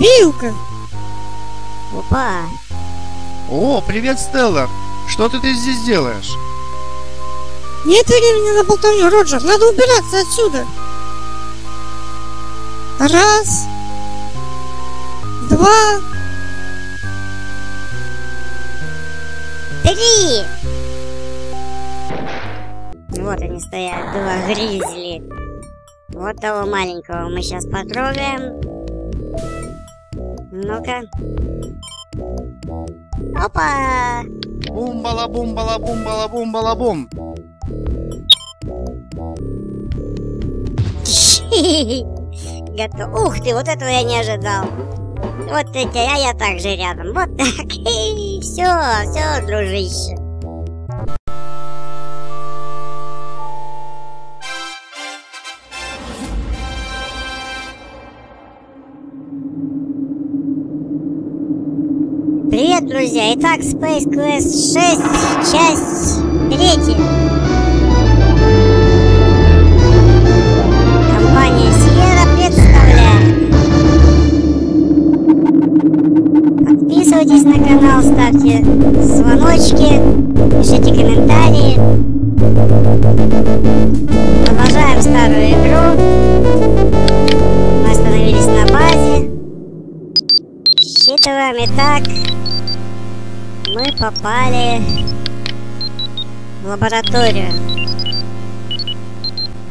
Вилка! Опа! О, привет, Стелла! Что ты, ты здесь делаешь? Нет времени на болтовню, Роджер. Надо убираться отсюда. Раз. Два. Три! Вот они стоят, два гризли. Вот того маленького мы сейчас потрогаем. Ну-ка. Опа! Бум-бала-бум-бала-бум-бала-бум-бала-бум. Готов. Ух ты, вот этого я не ожидал. Вот эти, а я также рядом. Вот так. Все, все, дружище. Итак, Space Quest 6, часть третья. Компания Sierra представляет. Подписывайтесь на канал, ставьте звоночки, пишите комментарии. Продолжаем старую игру. Мы остановились на базе. Считываем. Итак, мы попали в лабораторию.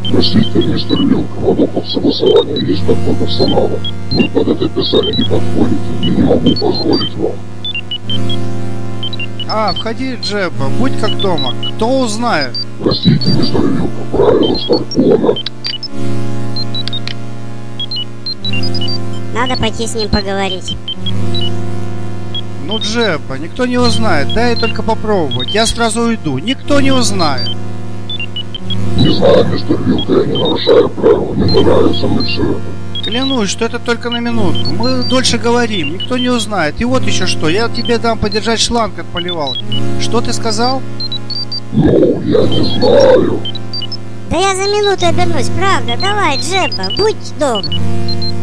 Простите, мистер Вилк, вопрос согласования есть подход персонала. Вы под это описание не подходите и не могу позволить вам. А, входи, Джеба, будь как дома. Кто узнает? Простите, мистер Вилк, правила Старпона. Надо пойти с ним поговорить. Ну, Джеба, никто не узнает. Дай только попробовать. Я сразу уйду. Никто не узнает. Не знаю, мистер Вилк, я не нарушаю правила, мне нравится мне все это. Клянусь, что это только на минутку. Мы дольше говорим, никто не узнает. И вот еще что, я тебе дам подержать шланг от поливалки. Что ты сказал? Ну, я не знаю. Да я за минуту обернусь, правда? Давай, Джеба, будь добр.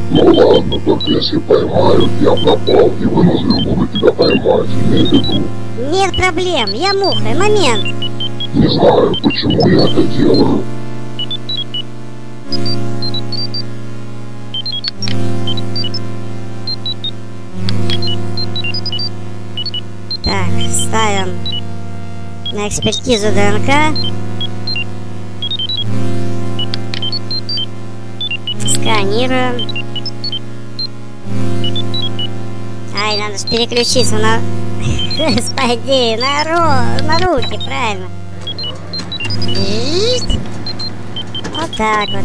Ну ладно, только если поймают, я пропал и вынужден буду тебя поймать, имей в виду. Нет проблем, я мухой, момент. Не знаю, почему я это делаю. Так, ставим на экспертизу ДНК. Сканируем. Ай, надо же переключиться на... Господи, на, ро... на руки, правильно. Вот так вот.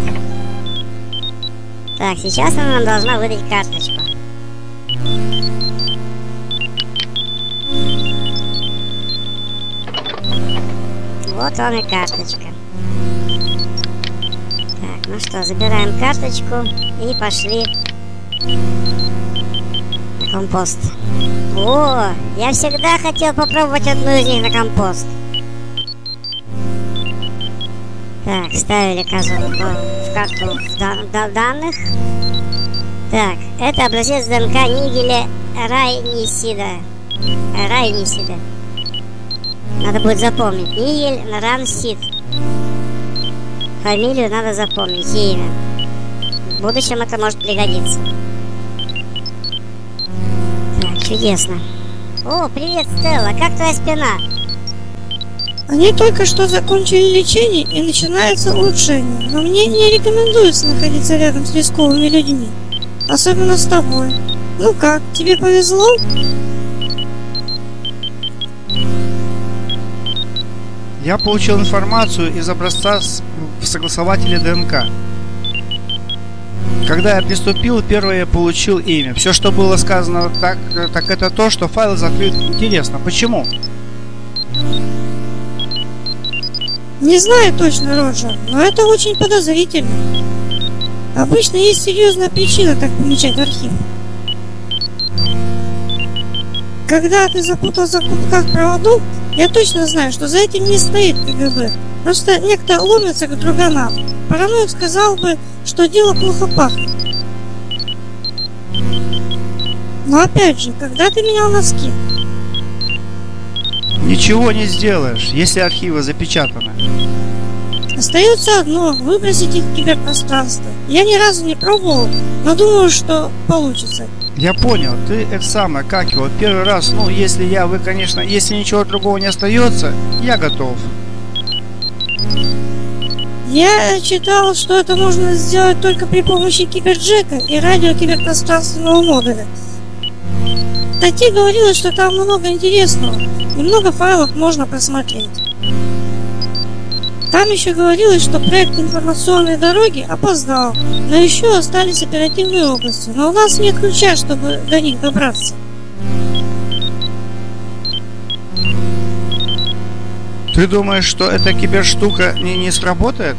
Так, сейчас она нам должна выдать карточку. Вот вам и карточка. Так, ну что, забираем карточку и пошли компост. О, я всегда хотел попробовать одну из них на компост. Так, ставили козу в, в карту да- данных. Так, это образец ДНК Нигеля Райнисида. Райнисида. Надо будет запомнить. Нигель Рансид. Фамилию надо запомнить имя. В будущем это может пригодиться. Чудесно. О, привет, Стелла. Как твоя спина? Они только что закончили лечение и начинается улучшение. Но мне не рекомендуется находиться рядом с рисковыми людьми. Особенно с тобой. Ну как, тебе повезло? Я получил информацию из образца в согласователе ДНК. Когда я приступил, первое я получил имя. Все, что было сказано так, так это то, что файл закрыт. Интересно, почему? Не знаю точно, Роджер, но это очень подозрительно. Обычно есть серьезная причина так помечать архив. Когда ты запутался в клубках проводов, я точно знаю, что за этим не стоит КГБ. Просто некто ломится к друганам. Параноик сказал бы, что дело плохо пахнет. Но опять же, когда ты менял носки? Ничего не сделаешь, если архивы запечатаны. Остается одно – выбросить их в киберпространство. Я ни разу не пробовал, но думаю, что получится. Я понял, ты это самое, как его, первый раз, ну, если я, вы, конечно, если ничего другого не остается, я готов. Я читал, что это можно сделать только при помощи киберджека и радиокиберпространственного модуля. В статье говорилось, что там много интересного и много файлов можно просмотреть. Там еще говорилось, что проект информационной дороги опоздал, но еще остались оперативные области, но у нас нет ключа, чтобы до них добраться. Ты думаешь, что эта киберштука не, не сработает?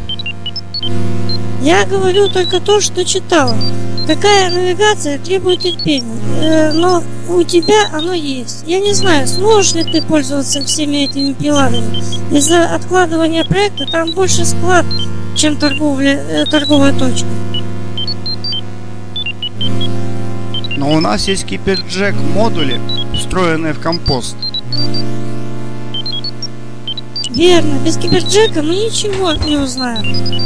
Я говорю только то, что читала. Такая навигация требует терпения, э, но у тебя оно есть. Я не знаю, сможешь ли ты пользоваться всеми этими пилатами. Из-за откладывания проекта там больше склад, чем торговля, э, торговая точка. Но у нас есть киберджек модули, встроенные в компост. Верно, без киберджека мы ничего не узнаем.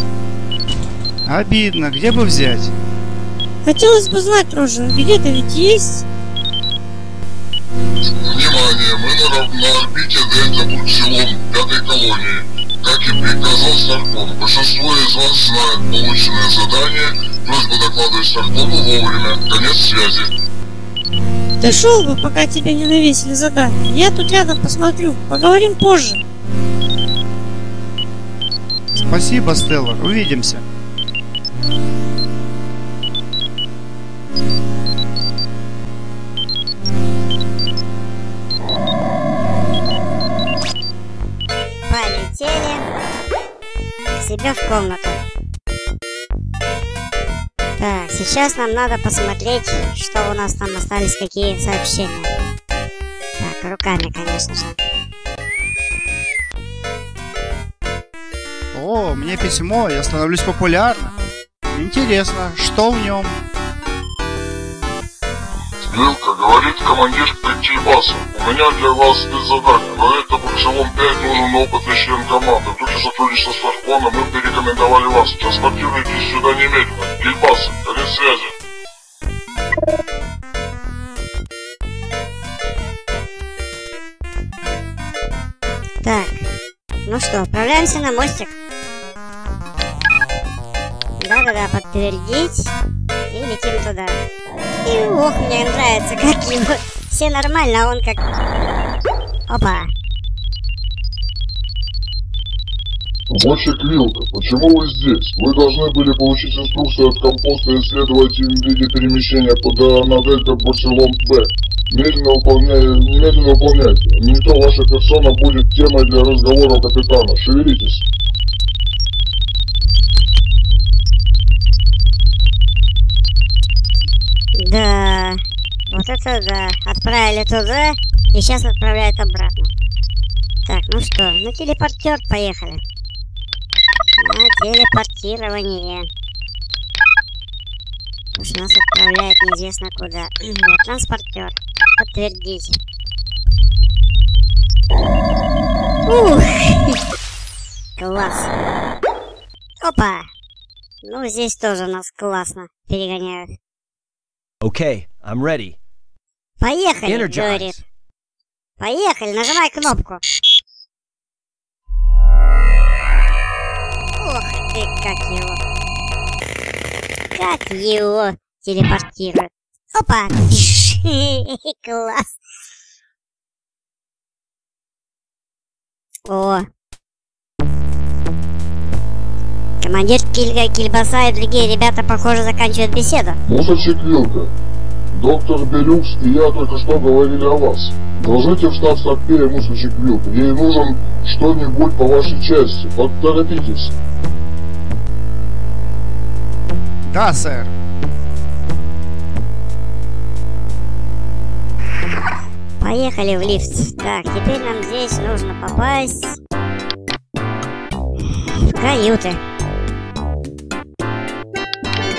Обидно, где бы взять? Хотелось бы знать, Рожа, где-то ведь есть? Внимание, мы на, на орбите Бурчелон, пятой колонии. Как и приказал Старкон, большинство из вас знает полученное задание, просьба докладывать Старкону вовремя. Конец связи. Ты шел бы, пока тебя не навесили задание. Я тут рядом посмотрю. Поговорим позже. Спасибо, Стеллар, увидимся. Полетели к себе в комнату. Так, сейчас нам надо посмотреть, что у нас там остались, какие сообщения. Так, руками, конечно же. О, мне письмо, я становлюсь популярным. Интересно, что в нем? Вилка, говорит командир Катибаса. У меня для вас спецзадание. На это Бурчелон 5 нужен опытный член команды. В духе сотрудничества с Старконом мы порекомендовали вас. Транспортируйтесь сюда немедленно. Кильбаса, конец связи. Так, ну что, отправляемся на мостик. Да-да-да, подтвердить. И летим туда. И ох, мне нравится, как его. Все нормально, а он как... Опа. Мальчик Вилка, почему вы здесь? Вы должны были получить инструкцию от компоста и исследовать им в виде перемещения под на Дельта Барселон Б. Немедленно выполняйте, немедленно выполняйте. Не то ваша персона будет темой для разговора капитана. Шевелитесь. Да, вот это да. Отправили туда и сейчас отправляют обратно. Так, ну что, на телепортер поехали. На телепортирование. Уж нас отправляет неизвестно куда. Вот, транспортер. Подтвердить. Ух! Класс. Опа! Ну, здесь тоже нас классно перегоняют. Okay, I'm ready. Поехали, Energize. говорит. Поехали, нажимай кнопку. Ох ты, как его. Как его телепортирует. Опа! Класс. О. Командир Кильга, Кильбаса и другие ребята, похоже, заканчивают беседу. Мусорщик Вилка. Доктор Белюкс и я только что говорили о вас. Доложите в штаб Сапея, мусорщик Вилка. Ей нужен что-нибудь по вашей части. Поторопитесь. Да, сэр. Поехали в лифт. Так, теперь нам здесь нужно попасть в каюты.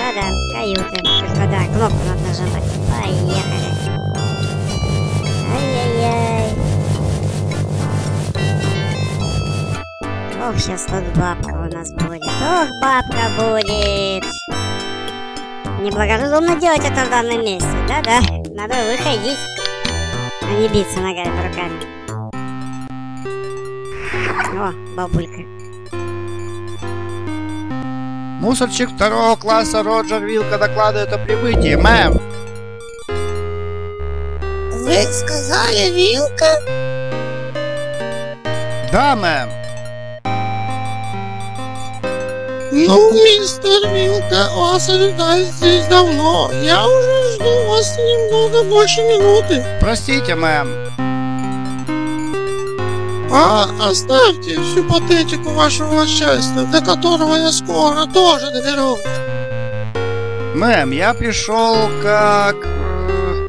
Да-да, каюты. Господа, кнопку надо нажимать. Поехали. Ай-яй-яй. Ох, сейчас тут бабка у нас будет. Ох, бабка будет. Неблагоразумно делать это в данном месте. Да-да, надо выходить. А не биться ногами руками. О, бабулька. Мусорчик второго класса Роджер Вилка докладывает о прибытии, мэм. Вы сказали вилка? Да, мэм. Ну, мистер Вилка, вас ожидают здесь давно. Я уже жду вас немного больше минуты. Простите, мэм. А оставьте всю патетику вашего начальства, до которого я скоро тоже доберусь. Мэм, я пришел как... э,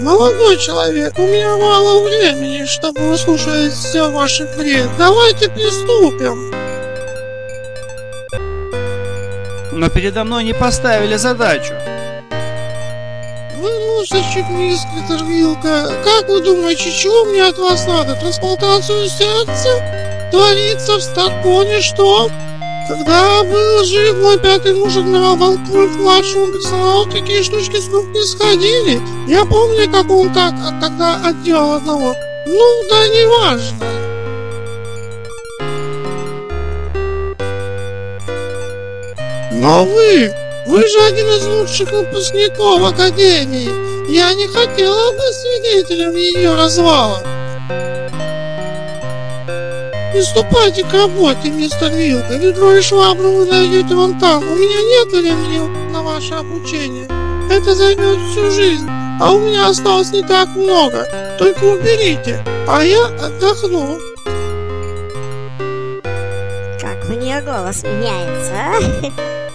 Молодой человек, у меня мало времени, чтобы выслушать все ваши бред. Давайте приступим. Но передо мной не поставили задачу. Вы носочек, мистер Вилка. Как вы думаете, чего мне от вас надо? Трансплантацию сердца? Творится в Старконе что? Когда был жив мой пятый муж адмирал Волкульт, младшему персоналу такие штучки с рук не сходили. Я помню, как он так а, тогда отделал одного. Ну, да неважно. Но вы, вы же один из лучших выпускников Академии. Я не хотела быть свидетелем ее развала. Приступайте к работе, мистер Вилка. Ведро и швабру вы найдете вон там. У меня нет времени на ваше обучение. Это займет всю жизнь. А у меня осталось не так много. Только уберите, а я отдохну. Как у нее голос меняется, а?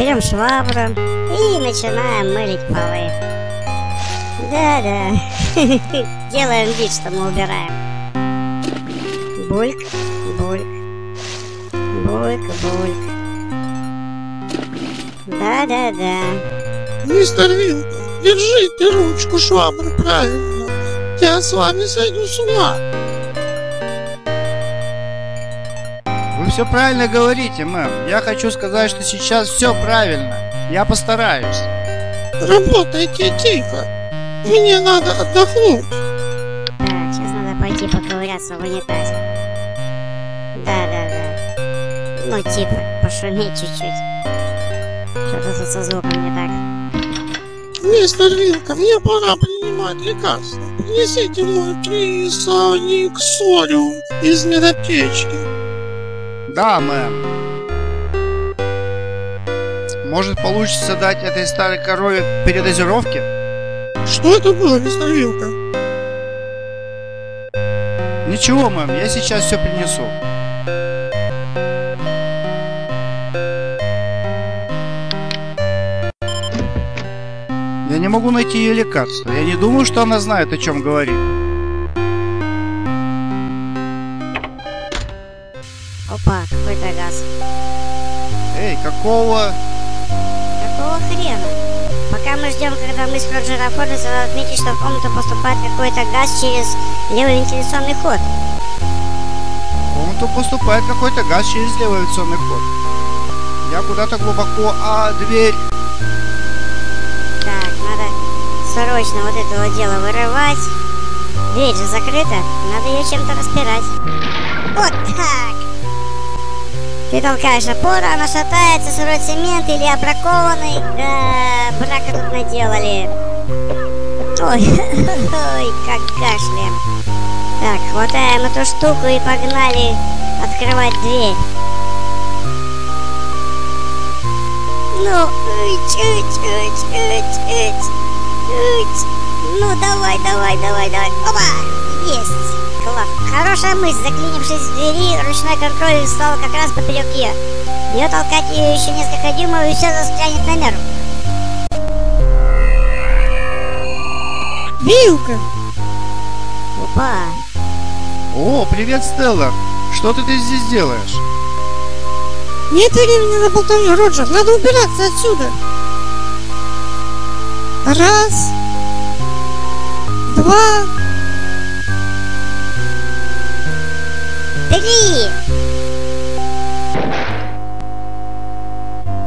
берем швабру и начинаем мылить полы. Да-да. Делаем вид, что мы убираем. Бульк, бульк. Бульк, бульк. Да-да-да. Мистер Вилка, держите ручку швабры правильно. Я с вами сойду с ума. Все правильно говорите, мэм. Я хочу сказать, что сейчас все правильно. Я постараюсь. Работайте тихо. Мне надо отдохнуть. Так, сейчас надо пойти поковыряться в унитазе. Да-да-да. Ну, типа, пошуметь чуть-чуть. Что-то тут со звуком не так. Мистер Вилка, мне пора принимать лекарства. Принесите мой трисоник солиум из медаптечки. Да, мэм. Может, получится дать этой старой корове передозировки? Что это было, мистер Вилка? Ничего, мэм, я сейчас все принесу. Я не могу найти ее лекарство. Я не думаю, что она знает, о чем говорит. Какого... Какого хрена? Пока мы ждем, когда мы с Роджером оформимся, надо отметить, что в комнату поступает какой-то газ через левый вентиляционный ход. В комнату поступает какой-то газ через левый авиационный ход. Я куда-то глубоко... А, дверь... Так, надо срочно вот этого дела вырывать. Дверь же закрыта, надо ее чем-то распирать. Вот так! Ты толкаешь опору, она шатается, сырой цемент или обракованный. Да, брака тут наделали. Ой, ой, как кашляем. Так, хватаем эту штуку и погнали открывать дверь. Ну, чуть-чуть, чуть-чуть. Ну, давай, давай, давай, давай. Опа! Есть! Хорошая мысль. Заклинившись в двери, ручной контроль стал как раз поперек ее. Ее толкать ее еще несколько дюймов, и все застрянет на нерв. Вилка! Опа! О, привет, Стелла. Что ты здесь делаешь? Нет времени на болтовню, Роджер. Надо убираться отсюда. Раз. Два. Внутри!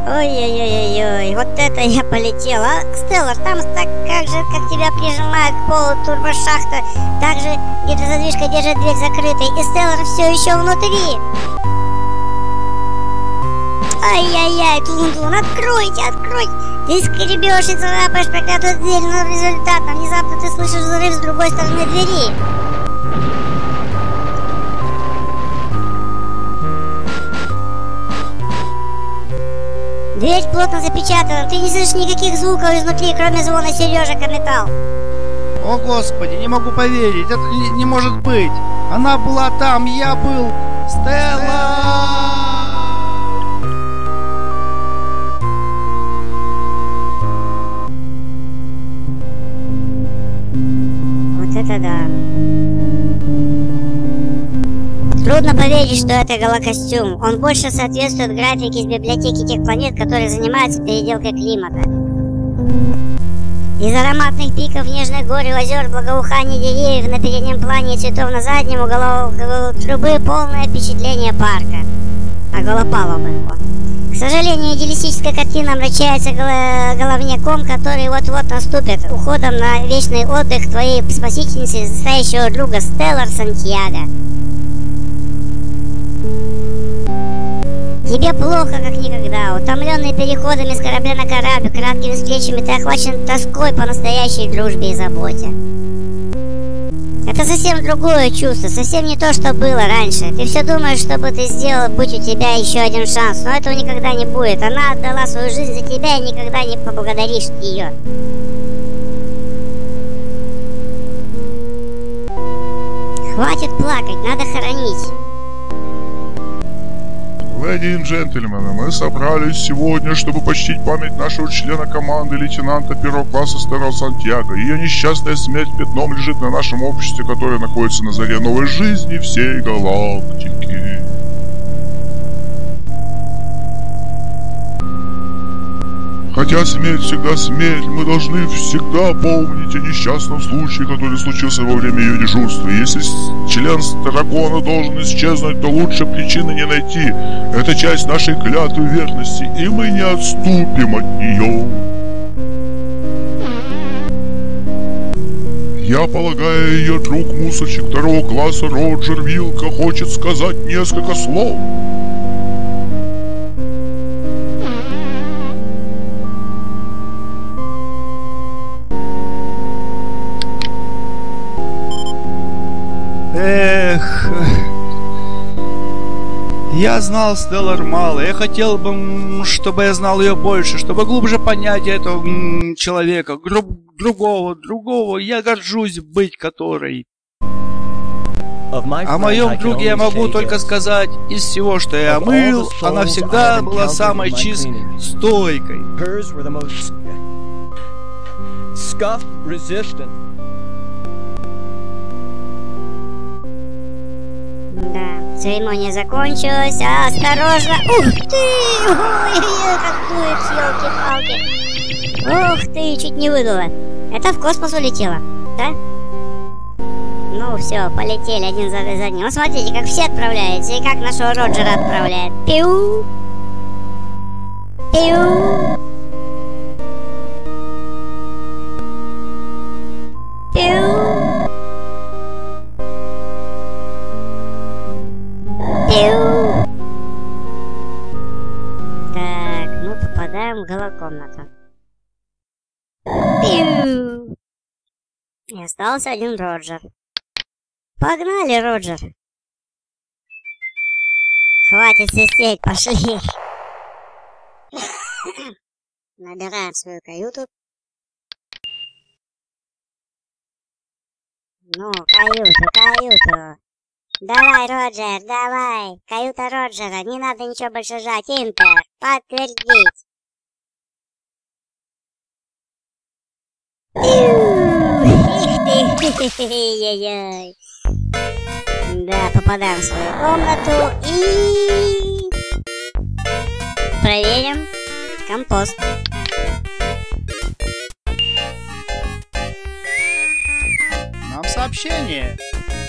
Ой-ой-ой-ой, вот это я полетела. А, Стеллар, там так как же, как тебя прижимают к полу турбошахта, так же гидрозадвижка держит дверь закрытой, и Стеллар все еще внутри. Ай-яй-яй, Тун-Тун, откройте, откройте. Ты скребешь и царапаешь проклятую дверь, но результатом внезапно ты слышишь взрыв с другой стороны двери. Дверь плотно запечатана, ты не слышишь никаких звуков изнутри, кроме звона сережек о металл. О господи, не могу поверить, это не, не может быть. Она была там, я был. Стелла! Трудно поверить, что это голокостюм. Он больше соответствует графике из библиотеки тех планет, которые занимаются переделкой климата. Из ароматных пиков нежных гор и озер, благоухания деревьев на переднем плане и цветов на заднем уголов трубы полное впечатление парка. А голопалубы. К сожалению, идеалистическая картина омрачается голо головняком, который вот-вот наступит, уходом на вечный отдых твоей спасительницы, настоящего друга Стеллар Сантьяго. Тебе плохо, как никогда. Утомленный переходами с корабля на корабль, краткими встречами, ты охвачен тоской по настоящей дружбе и заботе. Это совсем другое чувство, совсем не то, что было раньше. Ты все думаешь, что бы ты сделал, будь у тебя еще один шанс, но этого никогда не будет. Она отдала свою жизнь за тебя и никогда не поблагодаришь ее. Хватит плакать, надо хоронить. Леди и джентльмены, мы собрались сегодня, чтобы почтить память нашего члена команды, лейтенанта первого класса Стера Сантьяго. Ее несчастная смерть пятном лежит на нашем обществе, которое находится на заре новой жизни всей галактики. Хотя смерть всегда смерть, мы должны всегда помнить о несчастном случае, который случился во время ее дежурства. Если член Старагона должен исчезнуть, то лучше причины не найти. Это часть нашей клятвы верности, и мы не отступим от нее. Я полагаю, ее друг мусорщик второго класса Роджер Вилка хочет сказать несколько слов. Я знал Стеллар мало. Я хотел бы, чтобы я знал ее больше, чтобы глубже понять этого человека, другого, другого. Я горжусь быть которой. О моем друге я могу только сказать, из всего, что я мыл, она всегда была самой чистой, стойкой. Да, церемония закончилась. Осторожно! Ух ты! Ой-ой-ой, как дует, елки-палки! Ух ты, чуть не выдуло. Это в космос улетело, да? Ну все, полетели один за за одним. Ну смотрите, как все отправляются и как нашего Роджера отправляет. Пиу! Пиу! Пиу! Так, мы попадаем в голокомнату. Пиу! И остался один Роджер. Погнали, Роджер! Хватит свистеть, пошли! Набираем свою каюту. Ну, каюту, каюту. Давай, Роджер, давай. Каюта Роджера. Не надо ничего больше жать. Интер. Подтвердить. Да, попадаем в свою комнату и... Проверим компост. Нам сообщение.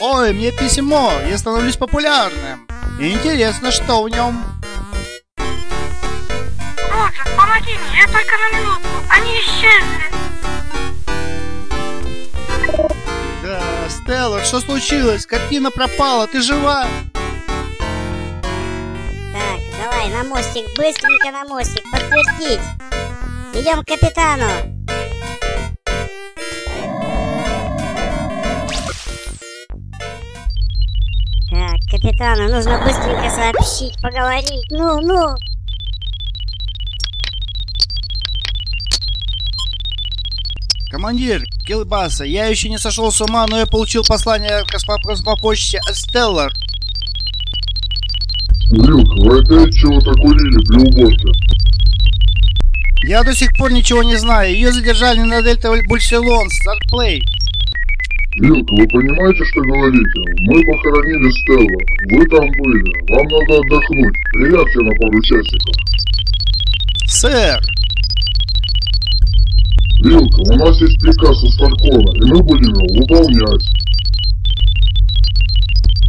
Ой, мне письмо, я становлюсь популярным. Интересно, что в нем? Роджер, помоги мне, я только на минутку. Они исчезли. Да, Стелла, что случилось? Картина пропала, ты жива? Так, давай на мостик, быстренько на мостик, подтвердить. Идем к капитану. Так, капитану нужно быстренько сообщить, поговорить. Ну, ну. Командир, Килбаса, я еще не сошел с ума, но я получил послание по, по почте от Стеллар. Вилка, вы опять чего-то курили при уборке? Я до сих пор ничего не знаю. Ее задержали на Дельта Бульселон, Старплей. Вилка, вы понимаете, что говорите? Мы похоронили Стелла. Вы там были. Вам надо отдохнуть. Приляжьте на пару часиков. Сэр, Вилка, у нас есть приказ у Старкона, и мы будем его выполнять.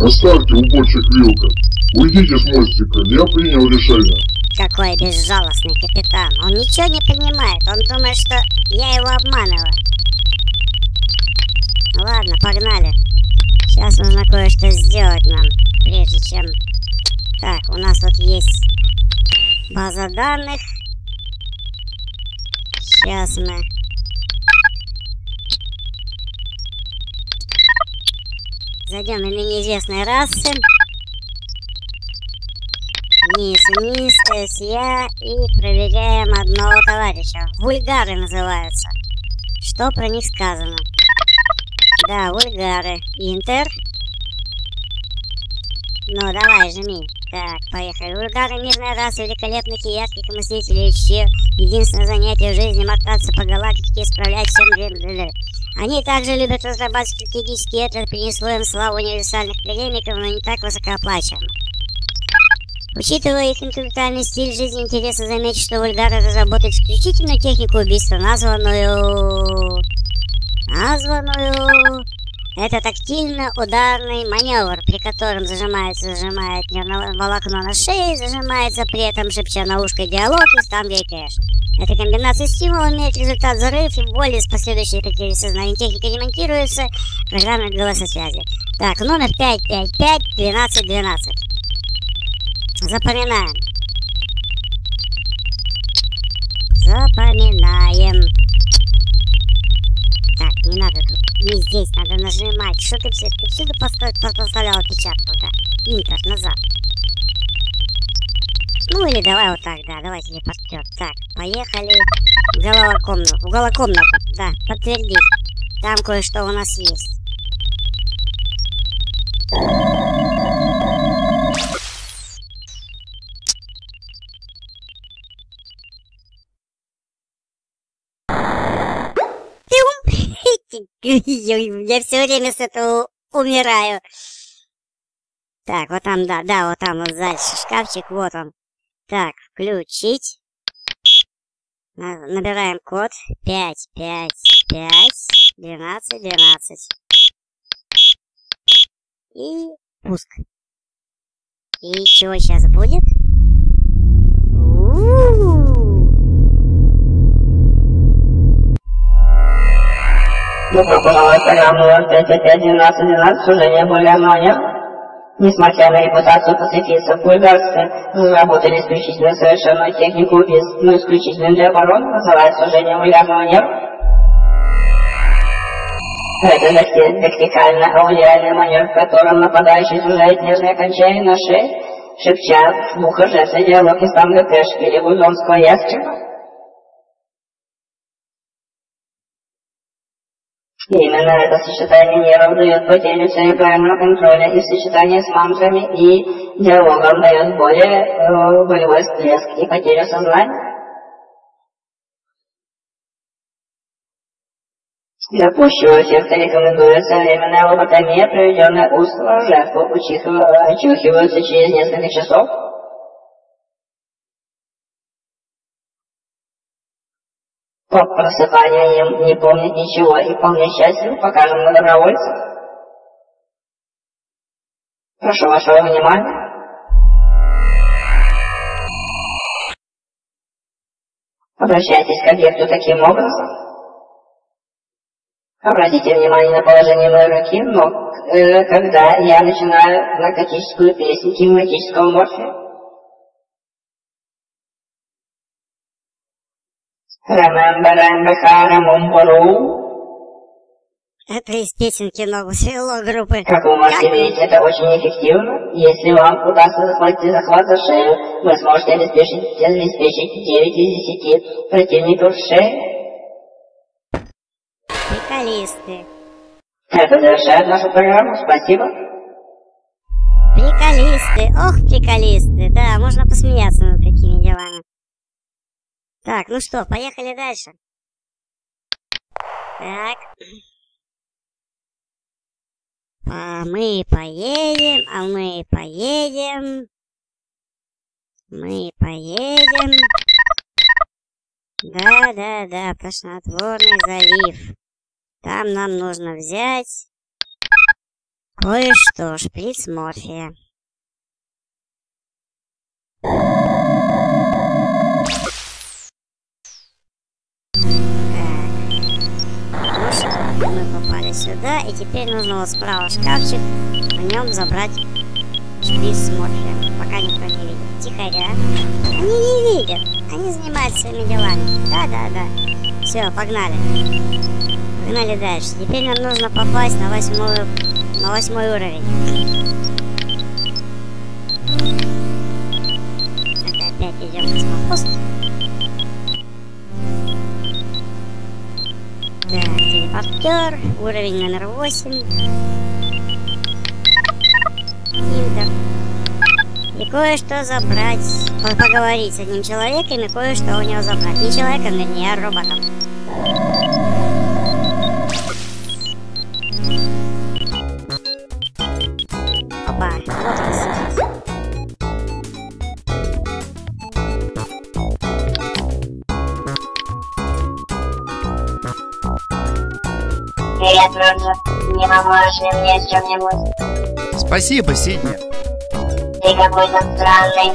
Оставьте уборщик Вилка. Уйдите с мостика, я принял решение. Какой безжалостный капитан. Он ничего не понимает. Он думает, что я его обманываю. Ну Ладно, погнали. Сейчас нужно кое-что сделать нам, прежде чем... Так, у нас вот есть база данных. Сейчас мы... Зайдем на неизвестные расы. Вниз, вниз, СЯ и проверяем одного товарища. Вульгары называются. Что про них сказано? Да, вульгары. Интер. Ну, давай, жми. Так, поехали. Вульгары мирная раса великолепных и ярких мыслителей, чье единственное занятие в жизни мотаться по галактике и исправлять всем время. Они также любят разрабатывать стратегические это принесло им славу универсальных преемников, но не так высокооплачиваемо. Учитывая их интеллектуальный стиль жизни, интересно заметить, что вульгары разработали исключительно технику убийства, названную... Названную... Это тактильно-ударный маневр, при котором зажимается, зажимает нервное волокно на шее, зажимается при этом шепча на ушко диалог и там, где. Эта комбинация стимулов имеет результат взрыв и боли с последующей потерей сознания. Техника демонтируется программой голососвязи. Так, номер 555 12 12. Запоминаем. Запоминаем. Так, не надо тут. Не здесь надо нажимать. Что ты все? Ты всюду поставлял печатку, да? Интер, назад. Ну или давай вот так, да, давай телепортер. Так, поехали в головокомнату. В головокомнату, да, подтвердить. Там кое-что у нас есть. Я все время с этого умираю. Так, вот там, да, да, вот там вот дальше шкафчик, вот он. Так, включить. Набираем код 5, 5, 5, 12, 12. И пуск. И что сейчас будет? В программу 551212 служение более номер. Несмотря на репутацию пацифистов, бульгарцы разработали исключительно совершенную технику убийств, но исключительно для обороны называют служение вульгарного нерва. Это вертикально аудиальный маневр, в котором нападающий сужает нежные окончания на шее, шепча в ухо женский диалог из танго кэш или бульдонского ястреба. Именно это сочетание нервов дает потерю церебрального контроля и сочетание с мантрами и диалогом дает более э, болевой всплеск и потерю сознания. Для пущего эффекта рекомендуется временная лоботомия, проведенная устно, жертву очухиваются через несколько часов. По просыпанию не, не помнит ничего и вполне счастлив покажем на добровольцев. Прошу вашего внимания. Обращайтесь к объекту таким образом. Обратите внимание на положение моей руки, но э, когда я начинаю наркотическую песню кинематического морфия, Remember, remember, remember, Это из песенки нового село группы. Как вы можете видеть, это очень эффективно. Если вам удастся захватить захват за шею, вы сможете обеспечить, обеспечить 9 из 10 противников в шее. Приколисты. Это завершает нашу программу. Спасибо. Приколисты. Ох, приколисты. Да, можно посмеяться над такими делами. Так, ну что, поехали дальше. Так. А мы поедем, а мы поедем. Мы поедем. Да-да-да, тошнотворный залив. Там нам нужно взять кое-что, шприц морфия. Сюда, и теперь нужно вот справа шкафчик, в нем забрать шприц с морфием, пока никто не видит. Тихоря. Они не видят, они занимаются своими делами. Да-да-да. Все, погнали. Погнали дальше. Теперь нам нужно попасть на восьмую, на восьмой уровень. Так, опять идем в космопост. Телепортер, уровень номер 8. Интер. И кое-что забрать. По- Поговорить с одним человеком и кое-что у него забрать. Не человеком, вернее, а роботом. Ли мне чем-нибудь? Спасибо, Сидни. Ты какой-то странный.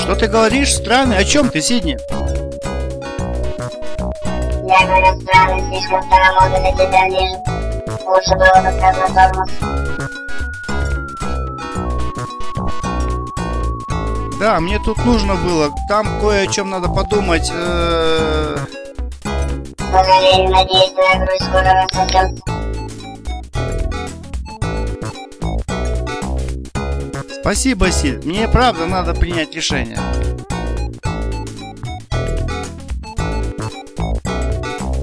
Что ты говоришь? Странный. О чем ты, Сидни? Я говорю странный, слишком старомодный для тебя вижу. Лучше было бы сказать на тормоз. Да, мне тут нужно было. Там кое о чем надо подумать. Э, К сожалению, надеюсь, твоя грудь скоро рассосется. Спасибо, Сид. Мне правда надо принять решение.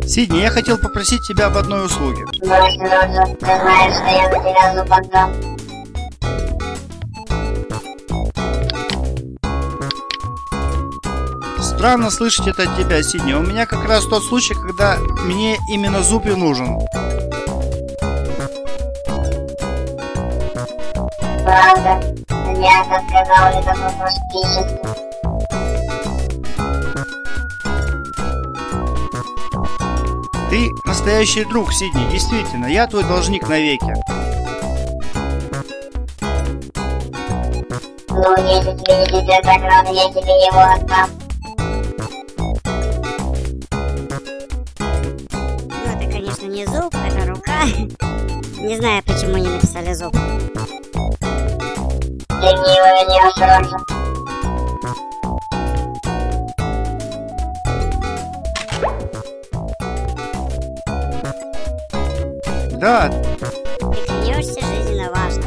Сидни, я хотел попросить тебя об одной услуге. Ты знаешь, что я тебя зуб Странно слышать это от тебя, Сидни. У меня как раз тот случай, когда мне именно зуб и нужен. Правда, я это сказал лишь по-мужскически. Ты настоящий друг, Сидни. Действительно, я твой должник навеки. Ну, если тебе не так рано, я тебе его отдам. Не знаю, почему не написали Роджер. Да, Ты клянешься жизненно важно.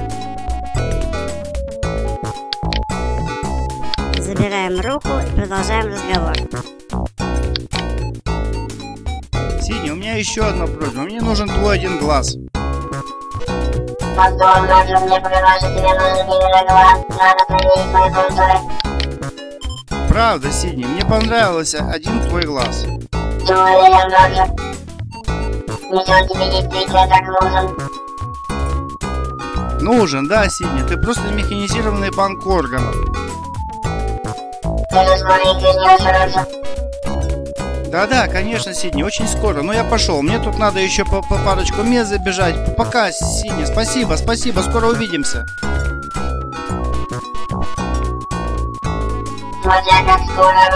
Забираем руку и продолжаем разговор. Сидни, у меня еще одна просьба. Мне нужен твой один глаз. Потом, Роджер, мне что тебе нужен. Правда, Сидни, мне понравился один твой глаз. Ты нужен. Нужен, да, Сидни, ты просто механизированный банк органов. Ты же с моих вернешь, Роджер. Да-да, конечно, Сидни, очень скоро. Но я пошел. Мне тут надо еще по, по парочку мест забежать. Пока, Сидни. Спасибо, спасибо. Скоро увидимся. Ну скоро?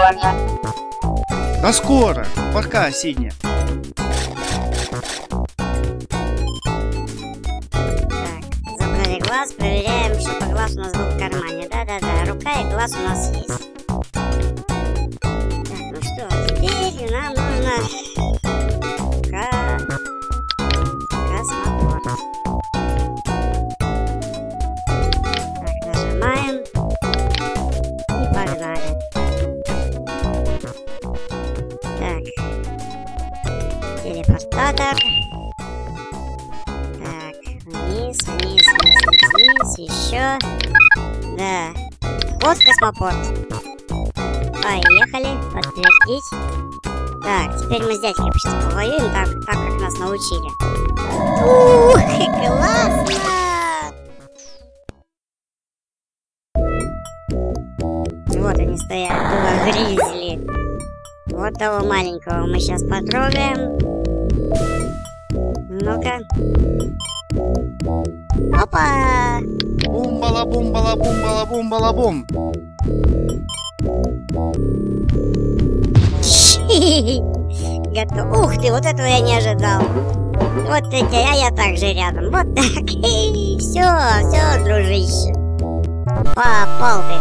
До скоро. Пока, Сидни. Так, забрали глаз, проверяем, чтобы глаз у нас был в кармане. Да-да-да, рука и глаз у нас есть. Что, теперь нам нужно... Ка... Космопорт. Так, нажимаем. И погнали. Так. Телепортатор. Так, вниз, вниз, вниз, вниз, еще. Да. Вот космопорт. Поехали, подтвердить. Так, теперь мы с дядькой сейчас повоюем так, так как нас научили. Ух, классно! Вот они стоят, два гризли. Вот того маленького мы сейчас потрогаем. Ну-ка. Опа! Бум-бала-бум-бала-бум-бала-бум-бала-бум. Готов. Ух ты, вот этого я не ожидал. Вот эти, а я также рядом. Вот так. Все, все, дружище. Попал ты.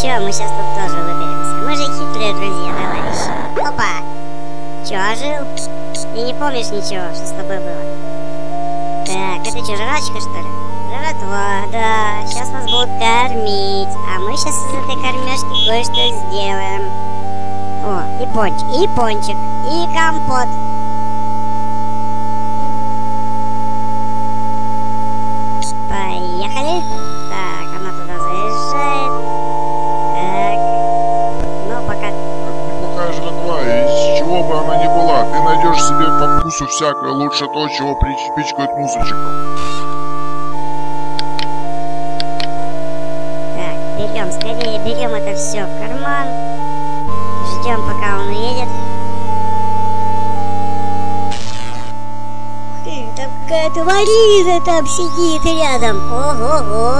Ничего, мы сейчас тут тоже выберемся. Мы же хитрые друзья, товарищи. Опа. Че, ожил? Ты не помнишь ничего, что с тобой было? Так, это что, жрачка, что ли? Жратва, да. Сейчас нас будут кормить. А мы сейчас из этой кормежки кое-что сделаем. О, и пончик, и пончик, и компот. Всякое, лучше то, чего припичкают музычиков. Так, берем, скорее берем это все в карман. Ждем, пока он уедет. Ух ты, там какая-то Марина там сидит рядом. Ого-го.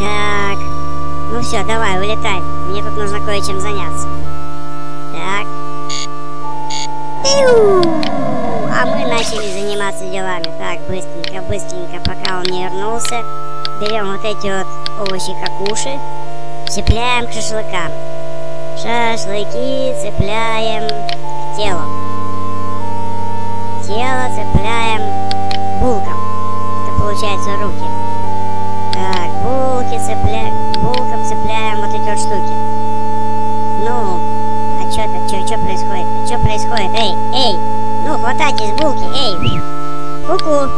Так. Ну все, давай, улетай. Мне тут нужно кое-чем заняться. Заниматься делами. Так, быстренько, быстренько, пока он не вернулся. Берем вот эти вот овощи, как уши. Цепляем к шашлыкам. Шашлыки цепляем к телу. Тело цепляем булкам. Это получается руки. Так, булки цепляем, булкам цепляем вот эти вот штуки. Ну, а что это, что, что происходит? Что происходит? Эй, эй, ну хватайтесь булки, эй. Ку-ку.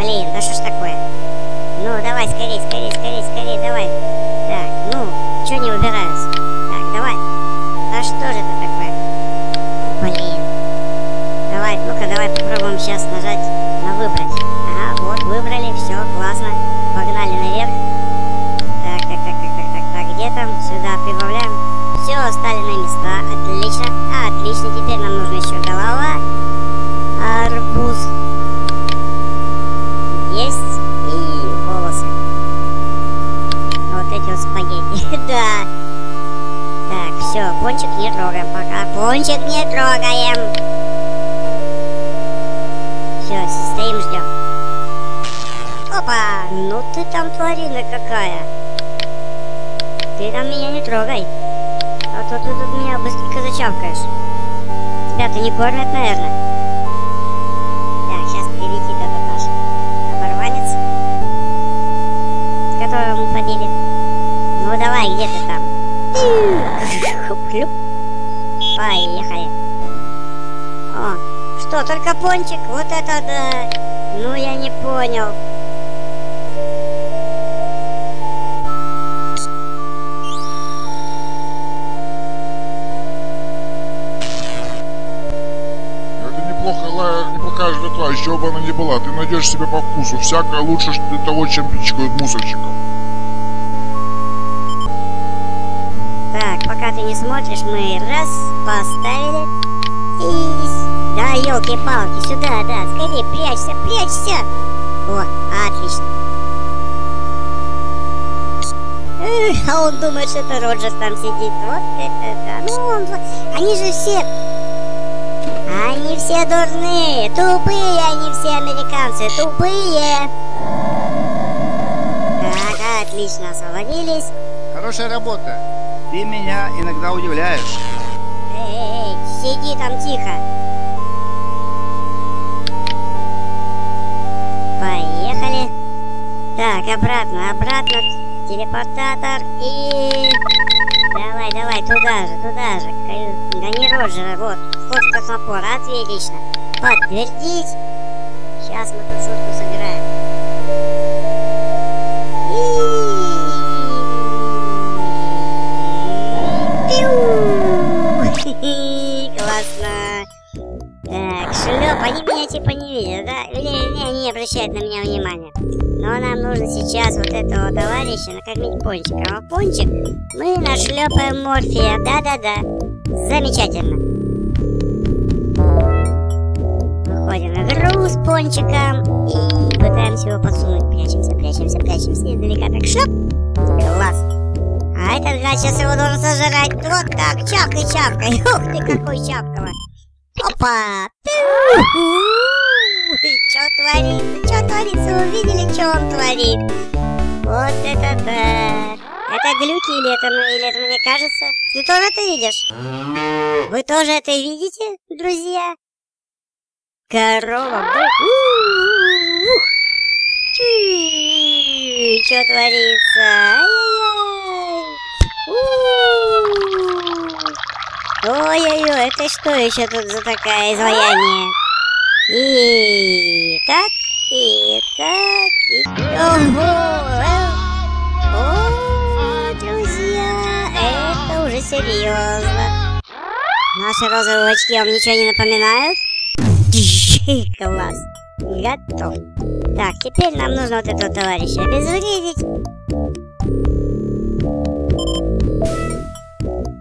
Блин, да что ж такое? Ну, давай, скорей, скорей, скорей, скорей, давай. Так, ну, что не выбираются? Так, давай. Да что же это такое? Блин. Давай, ну-ка, давай попробуем сейчас нажать на выбрать. Ага, вот, выбрали, все, классно. Погнали наверх. Так, так, так, так, так, так, так, где там? Сюда прибавляем. Все, стали на места. Отлично. А, отлично, теперь нам нужна еще голова. Арбуз. Есть. И волосы. Вот эти вот спагетти. да. Так, все, пончик не трогаем пока. Пончик не трогаем. Все, стоим, ждем. Опа! Ну ты там тварина какая. Ты там меня не трогай. А то ты тут меня быстренько зачавкаешь. Тебя-то не кормят, наверное. Хлюп. Поехали. О, что, только пончик? Вот это да. Ну, я не понял. Это неплохо, ла- неплохая жратва, еще бы она ни была, ты найдешь себе по вкусу. Всякое лучше того, чем пичкают мусорщиков. Не смотришь, мы раз, поставили. И... Да, елки-палки, сюда, да, скорее, прячься, прячься. О, отлично. Эх, а он думает, что это Роджер там сидит. Вот это да. Ну, он... Они же все... Они все дурные, тупые они все американцы, тупые. Так, отлично, освободились. Хорошая работа. Ты меня иногда удивляешь. Эй, эй, сиди там тихо. Поехали. Так, обратно, обратно. Телепортатор и... Давай, давай, туда же, туда же. Гони Роджера, вот. Вход в космопор, отлично. Подтвердить. Сейчас мы тут шутку сыграем. Этого товарища накормить пончиком. А пончик мы нашлепаем морфия. Да-да-да. Замечательно. Выходим на игру с пончиком и пытаемся его подсунуть. Прячемся, прячемся, прячемся. Издалека так шлеп. Класс. А этот гад сейчас его должен сожрать. Вот так, чавкай, чавкай. Ух ты, какой чавкало. Опа! Что творится? Что творится? Вы видели, что он творит? Вот это да! Это глюки или это, ну, или это мне кажется? Ты тоже это видишь? Вы тоже это видите, друзья? Корова, Что творится? Ой-ой-ой, это что еще тут за такое изваяние? И так, и так, и... Ого! О, друзья, это уже серьезно. Наши розовые очки вам ничего не напоминают? Класс. Готов. Так, теперь нам нужно вот этого товарища обезвредить.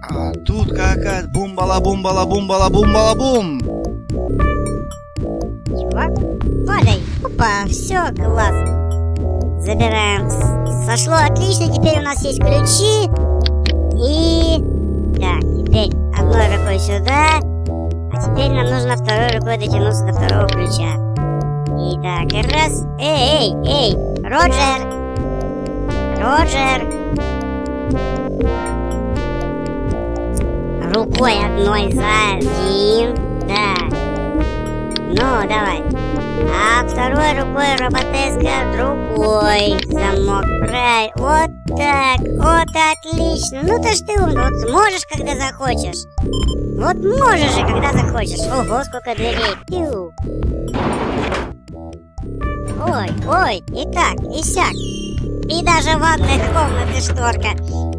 А тут какая бум-бала-бум-бала-бум-бала-бум-бала-бум. Чувак, падай. Опа, все, класс. Забираем. Сошло отлично, теперь у нас есть ключи. И... Так, теперь одной рукой сюда. А теперь нам нужно второй рукой дотянуться до второго ключа. Итак, раз. Эй, эй, эй, Роджер. Роджер. Рукой одной за один. Да. Ну, давай. А второй рукой роботеска другой замок. Правильно. Вот так. Вот отлично. Ну ты ж ты умный. Вот сможешь, когда захочешь. Вот можешь же, когда захочешь. Ого, сколько дверей. Пиу. Ой, ой, и так, и сяк. И даже ванная комната шторка.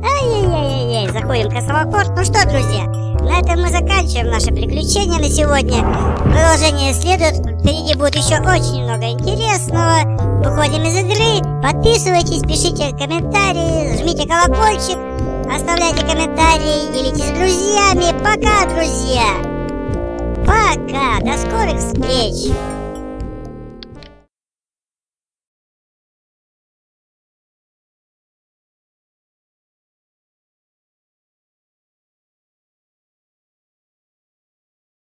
Ай-яй-яй-яй, заходим в космопорт. Ну что, друзья, на этом мы заканчиваем наше приключение на сегодня. Продолжение следует. Впереди будет еще очень много интересного. Выходим из игры. Подписывайтесь, пишите комментарии, жмите колокольчик, оставляйте комментарии, делитесь с друзьями. Пока, друзья! Пока! До скорых встреч!